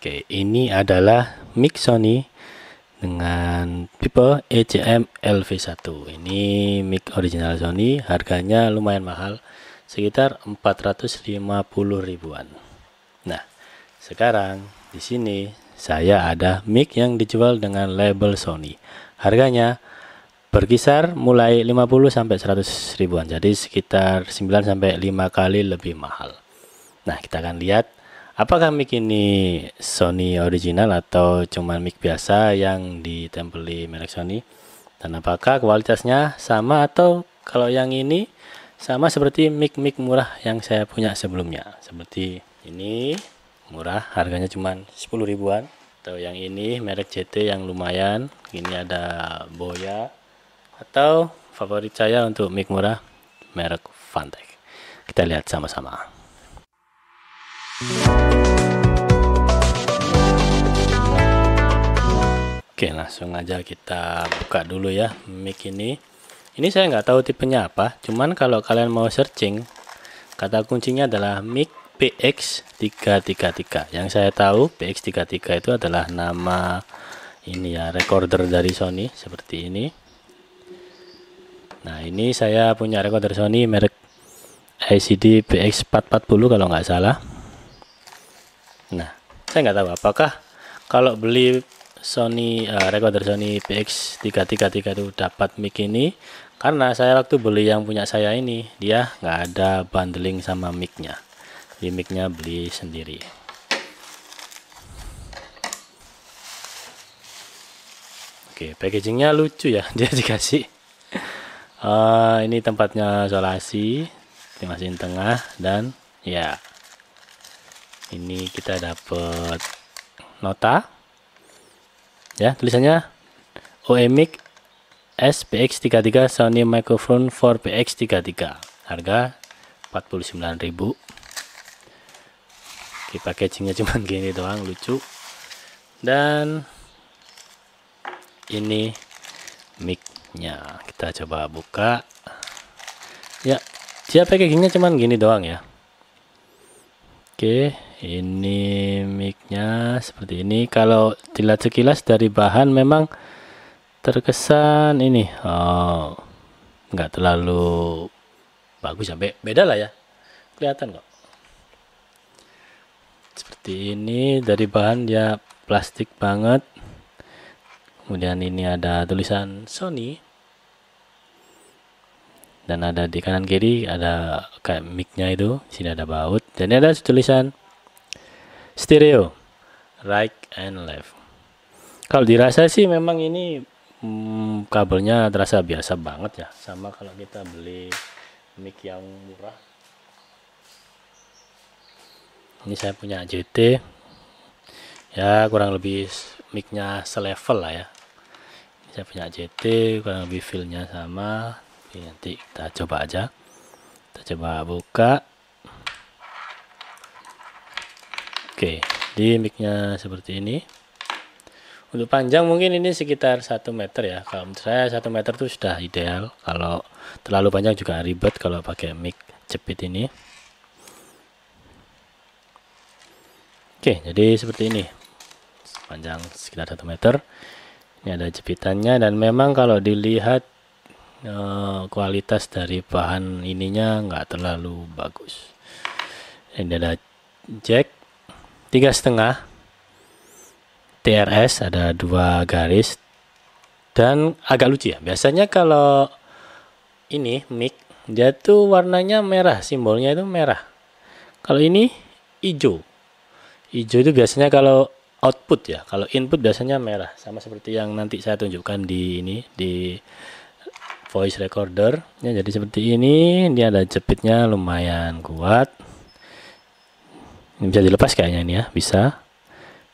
Oke, ini adalah mic Sony dengan tipe ECM LV1. Ini mic original Sony, harganya lumayan mahal, sekitar 450 ribuan. Nah, sekarang di sini saya ada mic yang dijual dengan label Sony. Harganya berkisar mulai 50 sampai 100 ribuan. Jadi sekitar 9 sampai 5 kali lebih mahal. Nah, kita akan lihat Apakah mic ini Sony original atau cuma mic biasa yang ditempeli merek Sony? Dan apakah kualitasnya sama atau kalau yang ini sama seperti mic-mic murah yang saya punya sebelumnya? Seperti ini murah, harganya cuma 10 ribuan. Atau yang ini merek CT yang lumayan, ini ada Boya. Atau favorit saya untuk mic murah merek Fantech. Kita lihat sama-sama. Oke langsung aja kita buka dulu ya mic ini. Ini saya nggak tahu tipenya apa cuman kalau kalian mau searching kata kuncinya adalah mic PX333 yang saya tahu PX33 itu adalah nama ini ya recorder dari Sony seperti ini. Nah ini saya punya recorder Sony merek ICD PX440 kalau nggak salah. Nah, saya nggak tahu apakah kalau beli Sony uh, recorder Sony PX333 itu dapat mic ini. Karena saya waktu beli yang punya saya ini dia nggak ada bundling sama micnya. Di micnya beli sendiri. Oke packagingnya lucu ya dia dikasih. Uh, ini tempatnya isolasi dimasukin tengah dan ya ini kita dapat nota ya tulisannya OEMIC SPX33 Sony Microphone 4 PX33 harga 49.000 Oke packagingnya cuma gini doang lucu. Dan ini micnya. Kita coba buka. Ya dia packagingnya cuma gini doang ya oke ini micnya seperti ini. Kalau dilihat sekilas dari bahan memang terkesan ini. Oh nggak terlalu bagus ya. beda lah ya. Kelihatan kok. Seperti ini dari bahan dia plastik banget. Kemudian ini ada tulisan Sony dan ada di kanan kiri ada kayak micnya itu sini ada baut. Dan ada tulisan stereo right and left. Kalau dirasa sih memang ini hmm, kabelnya terasa biasa banget ya. Sama kalau kita beli mic yang murah. Ini saya punya JT ya kurang lebih micnya selevel lah ya. Ini saya punya JT kurang lebih feelnya sama Oke, nanti kita coba aja kita coba buka Oke, di micnya seperti ini. Untuk panjang mungkin ini sekitar 1 meter ya. Kalau menurut saya 1 meter itu sudah ideal. Kalau terlalu panjang juga ribet kalau pakai mic jepit ini. Oke, jadi seperti ini. Panjang sekitar 1 meter. Ini ada jepitannya dan memang kalau dilihat eh, kualitas dari bahan ininya nggak terlalu bagus. Ini ada jack tiga setengah. TRS ada dua garis. Dan agak lucu ya biasanya kalau ini mic dia tuh warnanya merah simbolnya itu merah. Kalau ini hijau. Hijau itu biasanya kalau output ya kalau input biasanya merah. Sama seperti yang nanti saya tunjukkan di ini di voice recorder. Ya jadi seperti ini ini ada jepitnya lumayan kuat. Ini bisa dilepas kayaknya ini ya bisa.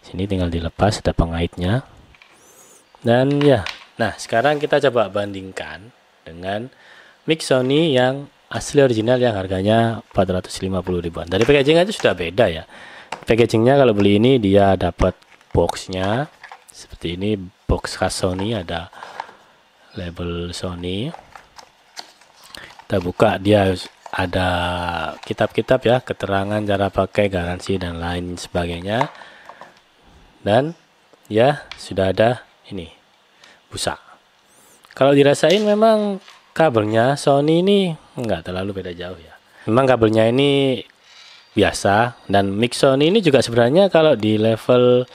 Sini tinggal dilepas ada pengaitnya. Dan ya nah sekarang kita coba bandingkan dengan mic Sony yang asli original yang harganya 450 ribuan. Dari packaging aja sudah beda ya. Packagingnya kalau beli ini dia dapat boxnya. Seperti ini box khas Sony ada label Sony. Kita buka dia ada kitab-kitab ya keterangan cara pakai garansi dan lain sebagainya. Dan ya sudah ada ini busa. Kalau dirasain memang kabelnya Sony ini nggak terlalu beda jauh ya. Memang kabelnya ini biasa dan mic Sony ini juga sebenarnya kalau di level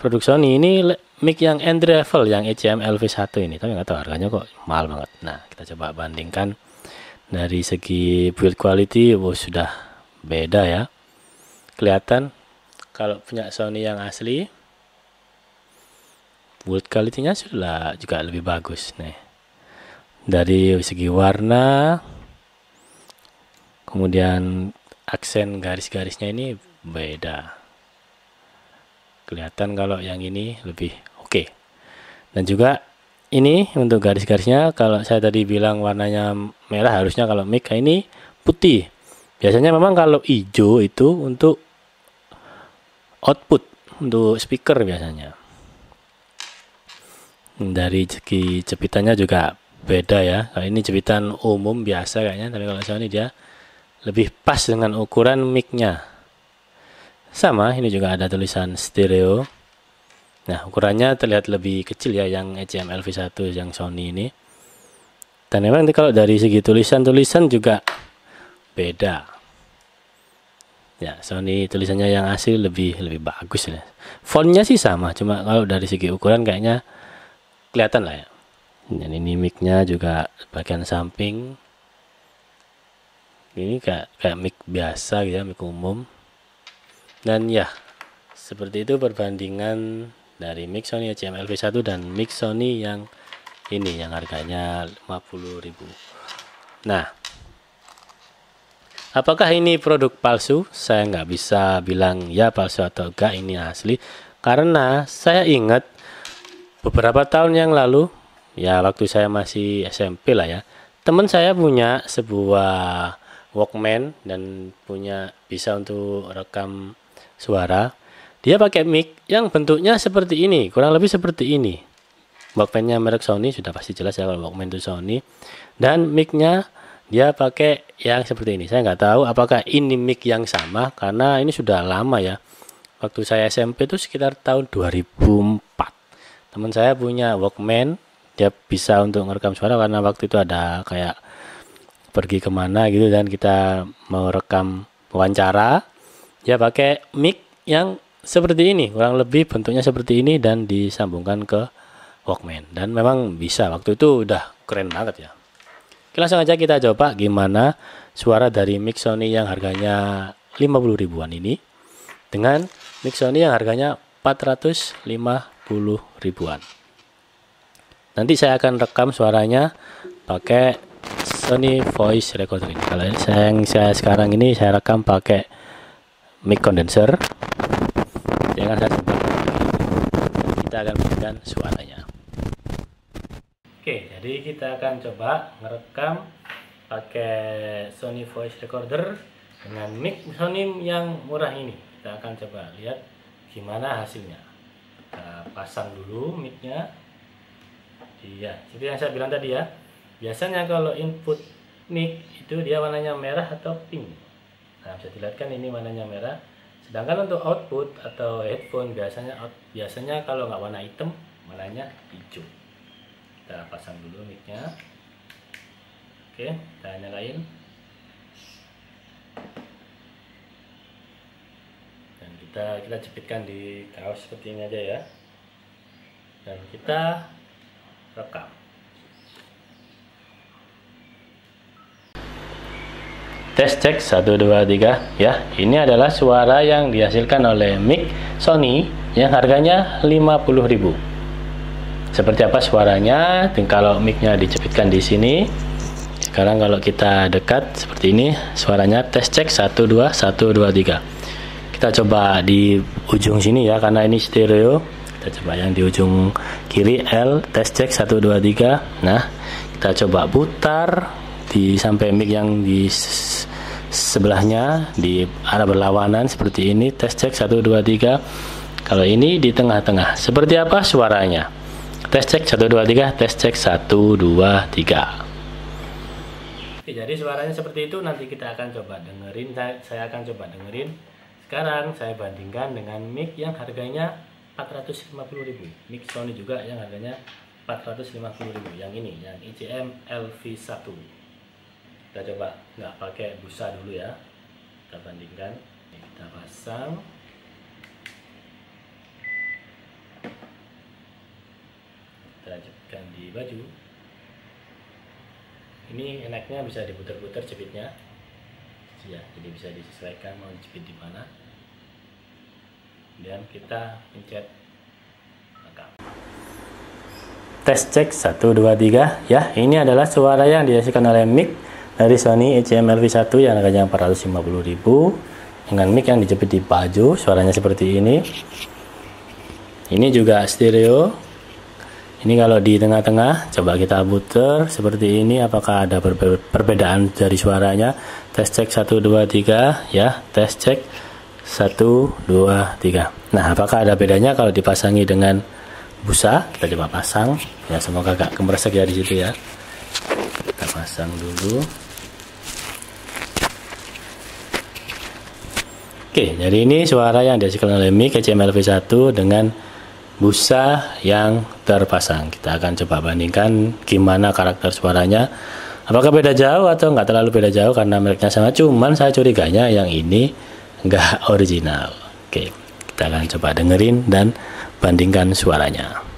produk Sony ini mic yang entry level yang ECM LV1 ini. Tapi nggak tahu harganya kok mahal banget. Nah kita coba bandingkan. Dari segi build quality oh, sudah beda ya. Kelihatan kalau punya Sony yang asli build quality-nya sudah juga lebih bagus nih. Dari segi warna kemudian aksen garis-garisnya ini beda. Kelihatan kalau yang ini lebih. Dan juga ini untuk garis-garisnya kalau saya tadi bilang warnanya merah harusnya kalau mic ini putih. Biasanya memang kalau hijau itu untuk output untuk speaker biasanya. Dari segi jepitannya juga beda ya. Kalau ini jepitan umum biasa kayaknya. Tapi kalau saya ini dia lebih pas dengan ukuran micnya sama ini juga ada tulisan stereo nah ukurannya terlihat lebih kecil ya yang ECM LV1 yang Sony ini. Dan memang kalau dari segi tulisan-tulisan juga beda. Ya Sony tulisannya yang asli lebih lebih bagus ya. Fontnya sih sama cuma kalau dari segi ukuran kayaknya kelihatan lah ya. Dan ini micnya juga bagian samping. Ini kayak kayak mic biasa gitu ya mic umum. Dan ya seperti itu perbandingan dari mic Sony HCM LV1 dan mic Sony yang ini yang harganya 50.000 nah apakah ini produk palsu? Saya nggak bisa bilang ya palsu atau enggak ini asli. Karena saya ingat beberapa tahun yang lalu ya waktu saya masih SMP lah ya teman saya punya sebuah Walkman dan punya bisa untuk rekam suara dia pakai mic yang bentuknya seperti ini kurang lebih seperti ini. Walkmannya merek Sony sudah pasti jelas ya kalau Walkman itu Sony. Dan micnya dia pakai yang seperti ini. Saya nggak tahu apakah ini mic yang sama karena ini sudah lama ya. Waktu saya SMP itu sekitar tahun 2004 teman saya punya Walkman dia bisa untuk merekam suara karena waktu itu ada kayak pergi ke mana gitu dan kita mau rekam wawancara. Dia pakai mic yang seperti ini kurang lebih bentuknya seperti ini dan disambungkan ke Walkman dan memang bisa waktu itu udah keren banget ya Oke, langsung aja kita coba gimana suara dari mic Sony yang harganya 50 ribuan ini dengan mic Sony yang harganya 450 ribuan. Nanti saya akan rekam suaranya pakai Sony Voice Recorder ini. Kalau yang saya sekarang ini saya rekam pakai mic condenser. Saya simpan. Kita akan berikan suaranya. Oke, jadi kita akan coba merekam pakai Sony Voice Recorder dengan mic Sony yang murah ini. Kita akan coba lihat gimana hasilnya kita pasang dulu micnya iya seperti yang saya bilang tadi ya biasanya kalau input mic itu dia warnanya merah atau pink nah bisa dilihat kan ini warnanya merah sedangkan untuk output atau headphone biasanya out, biasanya kalau nggak warna hitam warnanya hijau. Kita pasang dulu micnya. Oke kita nyalain. Kita kita jepitkan di kaos seperti ini aja ya. Dan kita rekam tes cek 1 2 3 ya ini adalah suara yang dihasilkan oleh mic Sony yang harganya 50.000 seperti apa suaranya? Kalau micnya dicepitkan di sini. Sekarang kalau kita dekat seperti ini suaranya tes cek 1 2 1 2 3 kita coba di ujung sini ya karena ini stereo. Kita coba yang di ujung kiri L tes cek 1 2 3 nah kita coba putar di sampai mic yang di sebelahnya di arah berlawanan seperti ini. Tes cek 1 2 3 kalau ini di tengah-tengah. Seperti apa suaranya? Tes cek 1 2 3 tes cek 1 2 3 Oke, jadi suaranya seperti itu. Nanti kita akan coba dengerin. Saya akan coba dengerin. Sekarang saya bandingkan dengan mic yang harganya 450.000 mic Sony juga yang harganya 450.000 yang ini yang ICM LV1 kita coba nggak pakai busa dulu ya. Kita bandingkan. Kita pasang. Kita jepitkan di baju. Ini enaknya bisa diputar-putar jepitnya. Ya jadi bisa disesuaikan mau jepit di mana. Kemudian kita pencet rekam tes cek 1 2 3 ya ini adalah suara yang dihasilkan oleh mic dari Sony ECM LV1 yang harganya 450.000 dengan mic yang dijepit di baju suaranya seperti ini. Ini juga stereo. Ini kalau di tengah-tengah coba kita putar seperti ini apakah ada perbedaan dari suaranya? Tes cek 1 2 3 ya. Tes cek 1 2 3 nah apakah ada bedanya kalau dipasangi dengan busa? Kita coba pasang. Ya semoga gak kemresek ya di situ ya. Kita pasang dulu Oke, jadi ini suara yang dihasilkan oleh mic HMLV 1 dengan busa yang terpasang. Kita akan coba bandingkan gimana karakter suaranya. Apakah beda jauh atau nggak terlalu beda jauh karena mereknya sama. Cuman saya curiganya yang ini nggak original. Oke, kita akan coba dengerin dan bandingkan suaranya.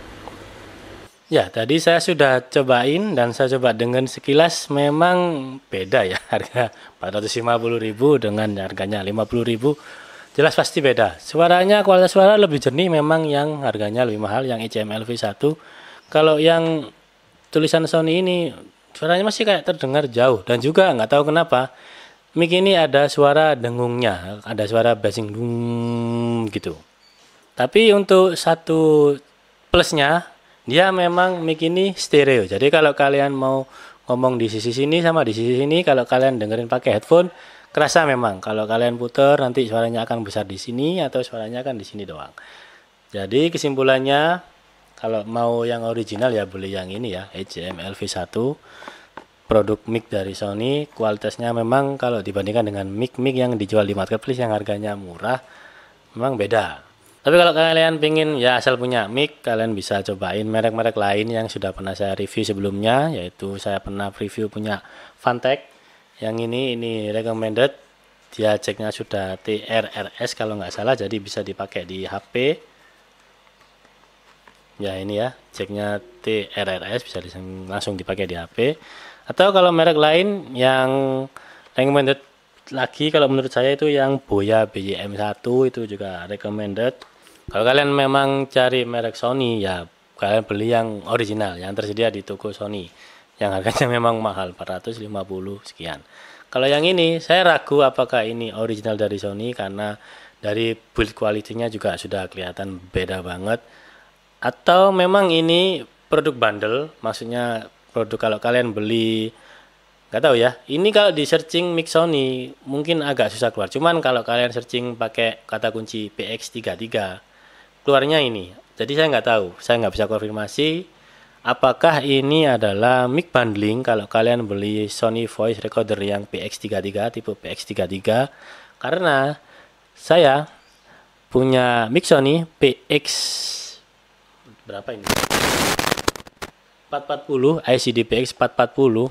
Ya, tadi saya sudah cobain dan saya coba dengan sekilas memang beda ya harga 450.000 dengan harganya 50.000 jelas pasti beda. Suaranya kualitas suara lebih jernih memang yang harganya lebih mahal yang ICM LV1. Kalau yang tulisan Sony ini suaranya masih kayak terdengar jauh dan juga nggak tahu kenapa mic ini ada suara dengungnya, ada suara bassing dung gitu. Tapi untuk satu plusnya dia memang mic ini stereo. Jadi kalau kalian mau ngomong di sisi sini sama di sisi sini, kalau kalian dengerin pakai headphone kerasa memang kalau kalian putar nanti suaranya akan besar di sini atau suaranya akan di sini doang. Jadi kesimpulannya kalau mau yang original ya beli yang ini ya HM LV1 produk mic dari Sony kualitasnya memang kalau dibandingkan dengan mic-mic yang dijual di marketplace yang harganya murah memang beda. Tapi kalau kalian pengen ya asal punya mic kalian bisa cobain merek-merek lain yang sudah pernah saya review sebelumnya yaitu saya pernah review punya Fantech. Yang ini ini recommended. Dia ceknya sudah TRRS kalau nggak salah jadi bisa dipakai di HP ya ini ya ceknya TRRS bisa langsung dipakai di HP atau kalau merek lain yang recommended lagi kalau menurut saya itu yang Boya BYM1 itu juga recommended kalau kalian memang cari merek Sony ya kalian beli yang original yang tersedia di toko Sony yang harganya memang mahal 450 sekian. Kalau yang ini saya ragu apakah ini original dari Sony karena dari build quality-nya juga sudah kelihatan beda banget. Atau memang ini produk bundle maksudnya produk kalau kalian beli nggak tahu ya. Ini kalau di searching mic Sony mungkin agak susah keluar. Cuman kalau kalian searching pakai kata kunci PX33 keluarnya ini. Jadi saya nggak tahu. Saya nggak bisa konfirmasi. Apakah ini adalah mic bundling kalau kalian beli Sony voice recorder yang PX33 tipe PX33 karena saya punya mic Sony PX berapa ini? 440 ICD PX 440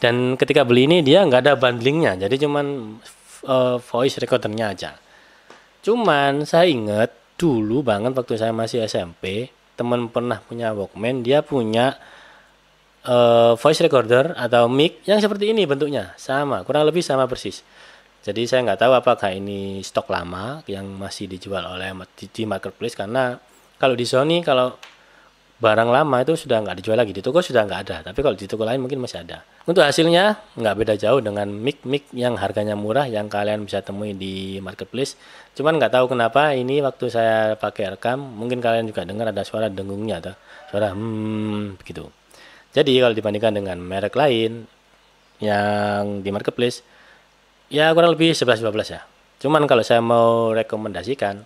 dan ketika beli ini dia nggak ada bundlingnya. Jadi cuman uh, voice recordernya aja. Cuman saya ingat dulu banget waktu saya masih SMP teman pernah punya Walkman, dia punya uh, voice recorder atau mic yang seperti ini bentuknya, sama, kurang lebih sama persis. Jadi saya nggak tahu apakah ini stok lama yang masih dijual oleh di marketplace karena kalau di Sony kalau barang lama itu sudah nggak dijual lagi di toko sudah nggak ada. Tapi kalau di toko lain mungkin masih ada. Untuk hasilnya nggak beda jauh dengan mic mic yang harganya murah yang kalian bisa temui di marketplace. Cuman nggak tahu kenapa ini waktu saya pakai rekam mungkin kalian juga dengar ada suara dengungnya atau suara hmm begitu. Jadi kalau dibandingkan dengan merek lain yang di marketplace ya kurang lebih 11-12 ya. Cuman kalau saya mau rekomendasikan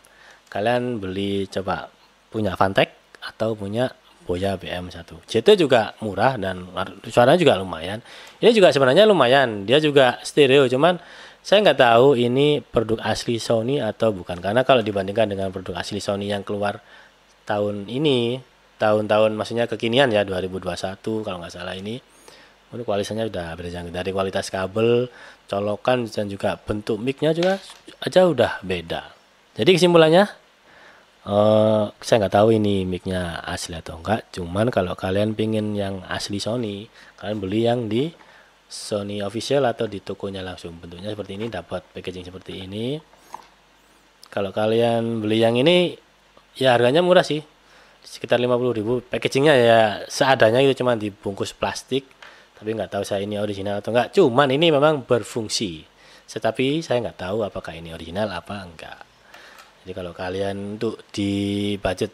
kalian beli coba punya Fantech atau punya Boya BM1. JT juga murah dan suaranya juga lumayan. Ini juga sebenarnya lumayan, dia juga stereo, cuman saya nggak tahu ini produk asli Sony atau bukan karena kalau dibandingkan dengan produk asli Sony yang keluar tahun ini tahun-tahun maksudnya kekinian ya 2021 kalau nggak salah ini ini kualitasnya sudah beda dari kualitas kabel colokan dan juga bentuk micnya juga aja udah beda jadi kesimpulannya uh, saya nggak tahu ini micnya asli atau enggak cuman kalau kalian pingin yang asli Sony kalian beli yang di Sony official atau di tokonya langsung. Bentuknya seperti ini dapat packaging seperti ini. Kalau kalian beli yang ini ya harganya murah sih. Sekitar 50.000 packagingnya ya seadanya itu cuma dibungkus plastik. Tapi nggak tahu saya ini original atau enggak cuman ini memang berfungsi. Tetapi saya nggak tahu apakah ini original apa enggak jadi kalau kalian untuk di budget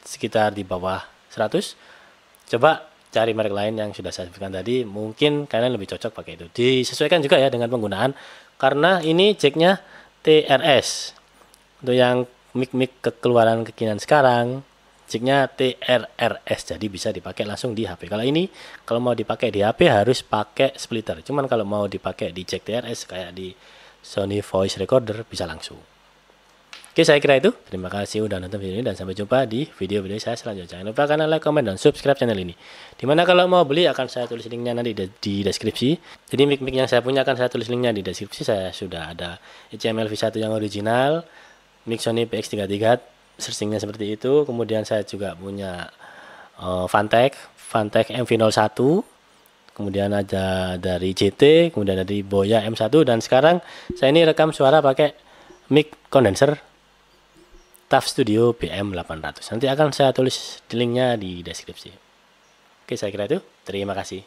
sekitar di bawah 100 coba cari merek lain yang sudah saya sebutkan tadi. Mungkin kalian lebih cocok pakai itu. Disesuaikan juga ya dengan penggunaan. Karena ini jacknya TRS untuk yang mic mic kekeluaran kekinian sekarang jacknya TRRS jadi bisa dipakai langsung di HP kalau ini kalau mau dipakai di HP harus pakai splitter. Cuman kalau mau dipakai di jack TRS kayak di Sony Voice Recorder bisa langsung Oke, saya kira itu. Terima kasih sudah nonton video ini dan sampai jumpa di video-video saya selanjutnya. Jangan lupa kalian like, comment, dan subscribe channel ini. Di mana kalau mau beli akan saya tulis linknya nanti di, deskripsi. Jadi mic-mic yang saya punya akan saya tulis linknya di deskripsi. Saya sudah ada HML V1 yang original, mic Sony PX33, searchingnya seperti itu. Kemudian saya juga punya uh, Fantech, Fantech MV01, kemudian ada dari JT, kemudian dari Boya M1 dan sekarang saya ini rekam suara pakai mic condenser TAF Studio BM800. Nanti akan saya tulis linknya di deskripsi. Oke, saya kira itu. Terima kasih.